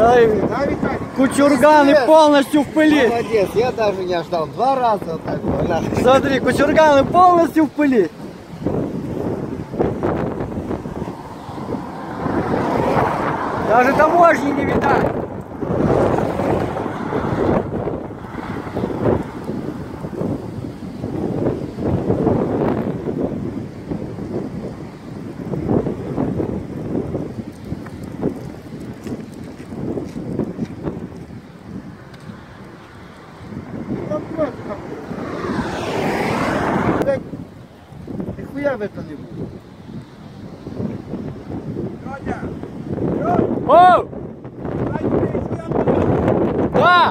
Да, Да, кучурганы полностью в пыли. Молодец, я даже не ожидал. Два раза вот так вот. на. Смотри, кучурганы полностью в пыли. Даже таможни не видать. Ну, просто такой. Да, Нихуя в это не буду. О! Да!